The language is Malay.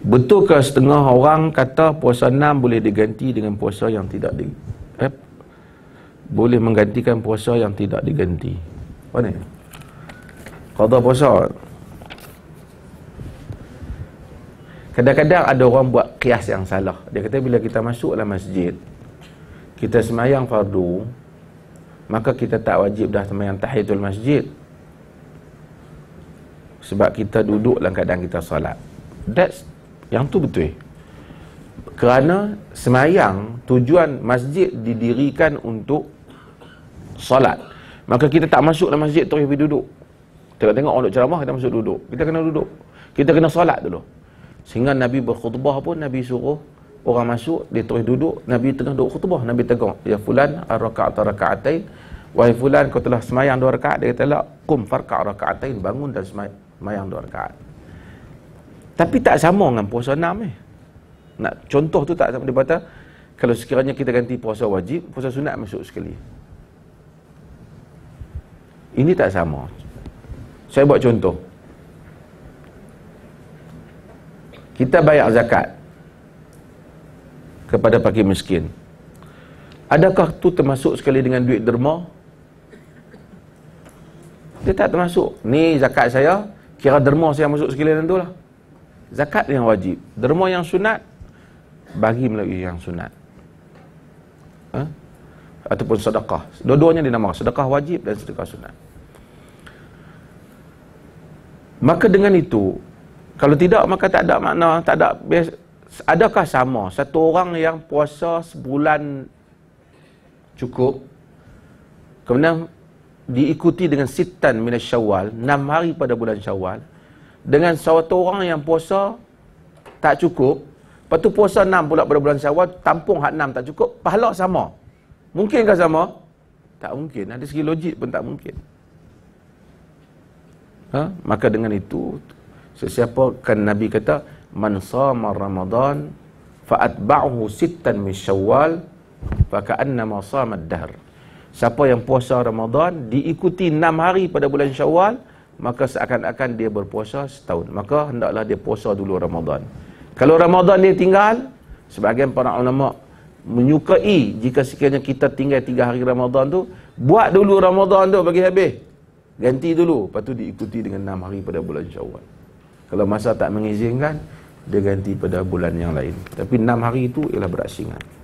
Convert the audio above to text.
Betulkah setengah orang kata puasa enam boleh diganti dengan puasa yang tidak di eh, boleh menggantikan puasa yang tidak diganti. Apa ni? Qada puasa. Kadang-kadang ada orang buat kias yang salah. Dia kata bila kita masuk dalam masjid, kita semayang fardu, maka kita tak wajib dah semayang tahiyatul masjid. Sebab kita duduk dalam keadaan kita salat. That's yang tu betul. Kerana semayang tujuan masjid didirikan untuk solat. Maka kita tak masuk dalam masjid terus pergi duduk. Tengok-tengok orang duduk ceramah kita masuk duduk. Kita kena duduk. Kita kena solat dulu. Sehingga Nabi berkhutbah pun Nabi suruh orang masuk dia terus duduk Nabi tengah duduk khutbah Nabi tegur ya fulan ar-raka'at raka'atain wahai fulan kau telah semayang dua rakaat dia kata kum farka' raka'atain bangun dan semayang dua rakaat tapi tak sama dengan puasa enam eh. Nak contoh tu tak sama dia kata kalau sekiranya kita ganti puasa wajib, puasa sunat masuk sekali. Ini tak sama. Saya buat contoh. Kita bayar zakat kepada fakir miskin. Adakah tu termasuk sekali dengan duit derma? Dia tak termasuk. Ni zakat saya, kira derma saya masuk sekali dalam tu lah zakat yang wajib. Derma yang sunat bagi melalui yang sunat. Ha? ataupun sedekah. Dua-duanya dinamakan. Sedekah wajib dan sedekah sunat. Maka dengan itu kalau tidak maka tak ada makna tak ada adakah sama? Satu orang yang puasa sebulan cukup kemudian diikuti dengan sitan minus syawal enam hari pada bulan syawal dengan satu orang yang puasa tak cukup lepas tu puasa enam pula pada bulan syawal tampung hak enam tak cukup pahala sama mungkinkah sama? tak mungkin ada segi logik pun tak mungkin ha? maka dengan itu sesiapa kan Nabi kata man sama Ramadan fa'atba'uhu sittan min syawal faka'annama sama dahr siapa yang puasa Ramadan diikuti enam hari pada bulan syawal maka seakan-akan dia berpuasa setahun. Maka hendaklah dia puasa dulu Ramadan. Kalau Ramadan dia tinggal, sebagian para ulama menyukai jika sekiranya kita tinggal tiga hari Ramadan tu, buat dulu Ramadan tu bagi habis. Ganti dulu, lepas tu diikuti dengan enam hari pada bulan Syawal. Kalau masa tak mengizinkan, dia ganti pada bulan yang lain. Tapi enam hari itu ialah berasingan.